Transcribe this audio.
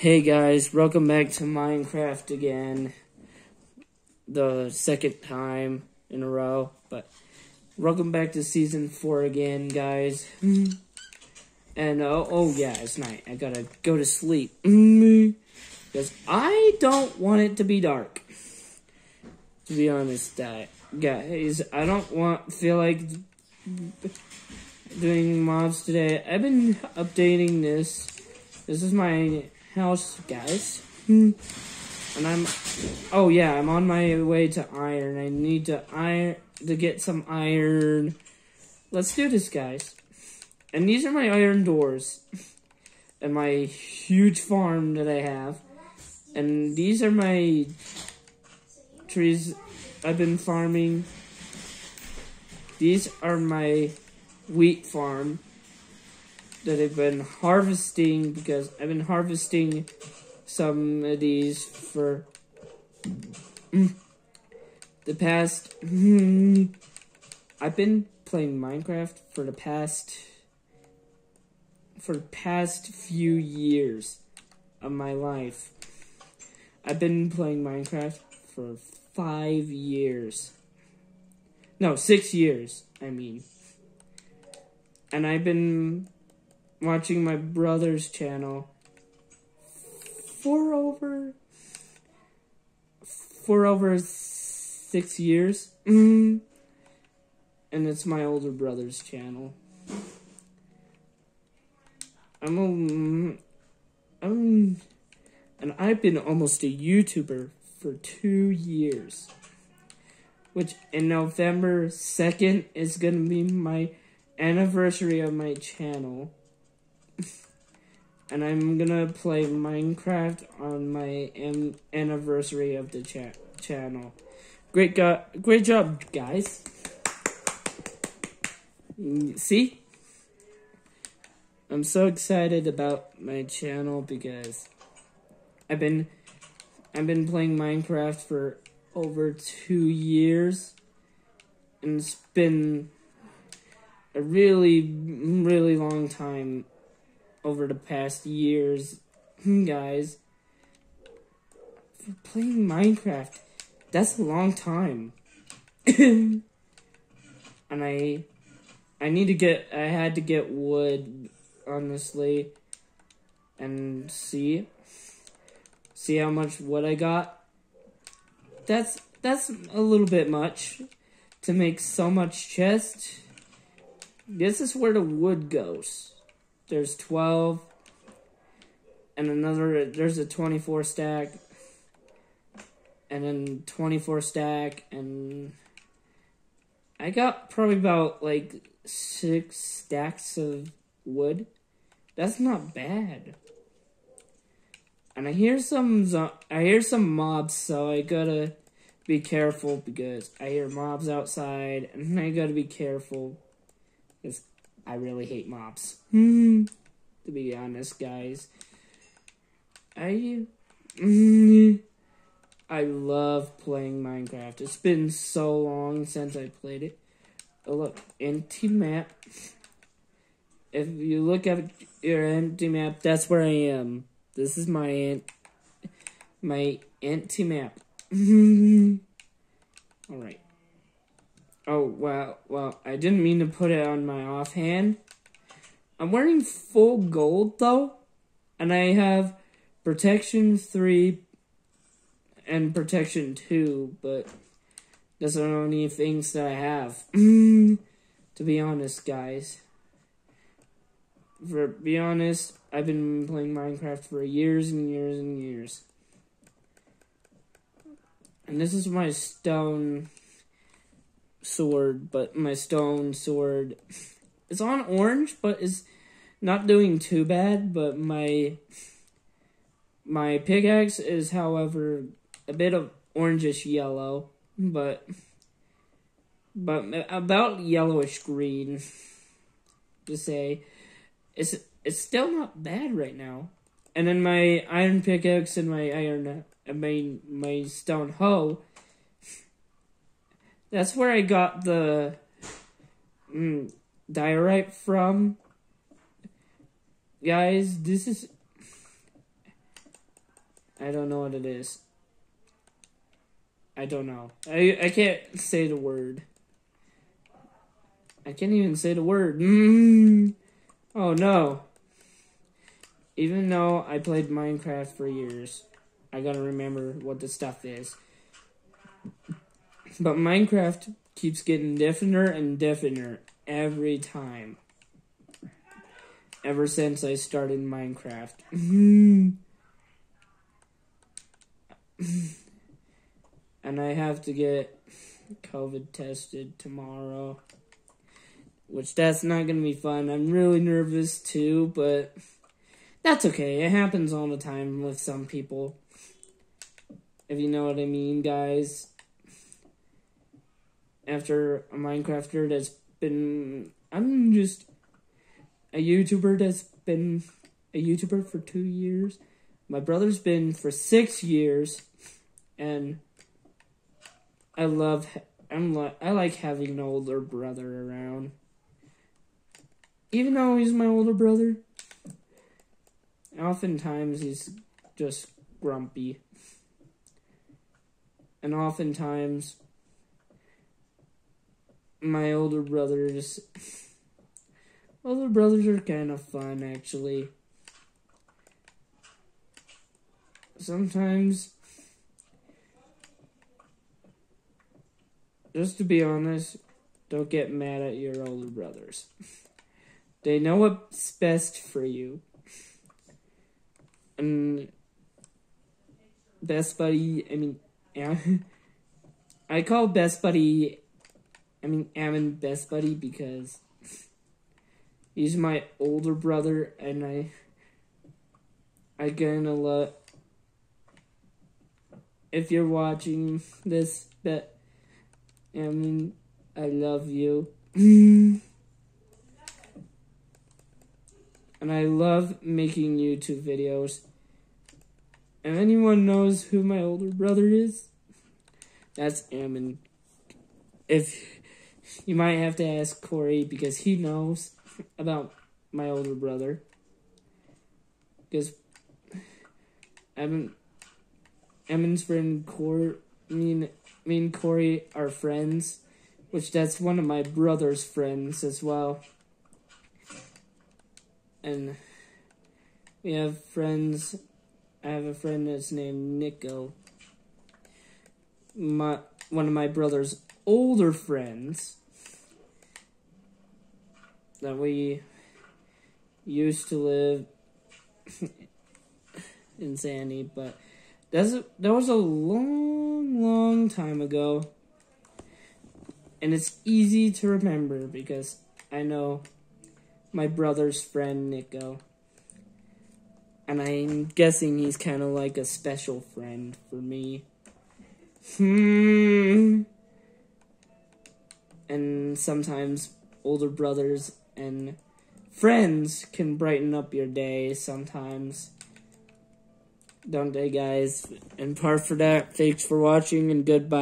Hey guys, welcome back to Minecraft again. The second time in a row, but welcome back to season four again, guys. Hmm. And uh, oh yeah, it's night. I gotta go to sleep hmm. because I don't want it to be dark. To be honest, uh, guys, I don't want feel like doing mobs today. I've been updating this. This is my house, guys. Hmm. And I'm, oh yeah, I'm on my way to iron. I need to iron to get some iron. Let's do this, guys. And these are my iron doors, and my huge farm that I have. And these are my trees I've been farming. These are my wheat farm that I've been harvesting because I've been harvesting some of these for mm, the past. Mm, I've been playing Minecraft for the past for the past few years of my life. I've been playing Minecraft for five years. No, six years, I mean. And I've been watching my brother's channel for over for over six years. and it's my older brother's channel. I'm a, I'm, and I've been almost a YouTuber for two years. Which in November 2nd is to be my anniversary of my channel. and I'm gonna play Minecraft on my anniversary of the cha channel. Great great job, guys. See? I'm so excited about my channel because I've been I've been playing Minecraft for over two years and it's been a really really long time over the past years hmm, guys for playing Minecraft that's a long time and I I need to get I had to get wood honestly, and see, see how much wood I got. That's, that's a little bit much to make so much chest. This is where the wood goes. There's 12, and another, there's a 24 stack, and then 24 stack, and I got probably about like six stacks of wood. That's not bad. And I hear some I hear some mobs, so I gotta be careful because I hear mobs outside, and I gotta be careful because I really hate mobs. Hmm. to be honest, guys, I hmm. I love playing Minecraft. It's been so long since I played it. Oh look, empty map if you look at your empty map, that's where I am. This is my ant, my empty map. All right. Oh well, well, I didn't mean to put it on my offhand. I'm wearing full gold though, and I have protection three and protection two, but that's the only things that I have. Mm, to be honest, guys for be honest, I've been playing Minecraft for years and years and years. And this is my stone sword, but my stone sword is on orange, but is not doing too bad, but my my pickaxe is however a bit of orangish yellow, but but about yellowish green to say it's it's still not bad right now. And then my iron pickaxe and my iron uh, I mean my stone hoe. That's where I got the mm, diorite from. Guys, this is I don't know what it is. I don't know. I I can't say the word. I can't even say the word. Mm. Oh no. Even though I played Minecraft for years, I gotta remember what the stuff is. But Minecraft keeps getting differenter and differenter every time. Ever since I started Minecraft. and I have to get COVID tested tomorrow. Which that's not gonna be fun. I'm really nervous too, but that's okay. It happens all the time with some people. If you know what I mean, guys. After a Minecrafter that's been I'm just a YouTuber that's been a YouTuber for two years. My brother's been for six years, and I love I'm li- I like having an older brother around. Even though he's my older brother, oftentimes he's just grumpy. And oftentimes my older brothers older brothers are kind of fun actually. Sometimes just to be honest, don't get mad at your older brothers. They know what's best for you. And best buddy, I mean, yeah, I call best buddy, I mean, Ammon best buddy because he's my older brother and I, I gonna love, if you're watching this, bet, Ammon, I love you. and I love making YouTube videos. And anyone knows who my older brother is, that's Ammon. If you might have to ask Corey because he knows about my older brother. Because Ammon, Ammon's friend Corey, me and, me and Corey are friends, which that's one of my brother's friends as well and we have friends. I have a friend that's named Nico. My one of my brother's older friends that we used to live in Sandy, but that's that was a long, long time ago, and it's easy to remember because I know my brother's friend Nico. And I'm guessing he's kind of like a special friend for me. Hmm. And sometimes older brothers and friends can brighten up your day sometimes. Don't they, guys? And part for that, thanks for watching and goodbye.